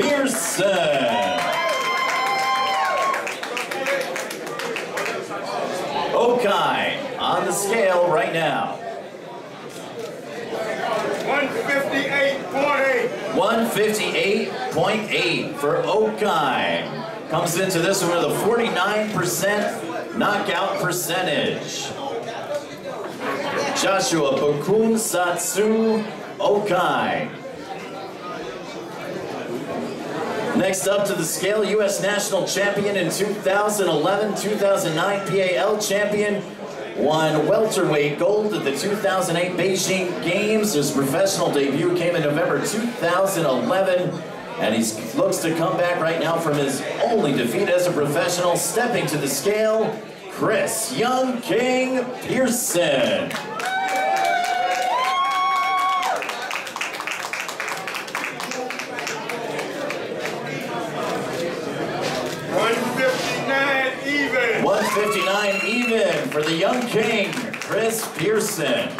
Pearson. Okine on the scale right now. 158.8. 158.8 for Okine. Comes into this one with a 49% knockout percentage. Joshua Bokun Satsu Okine. Next up to the scale, U.S. National Champion in 2011, 2009 PAL Champion, won welterweight gold at the 2008 Beijing Games. His professional debut came in November 2011, and he looks to come back right now from his only defeat as a professional, stepping to the scale, Chris Young King Pearson. 59 even for the young king, Chris Pearson.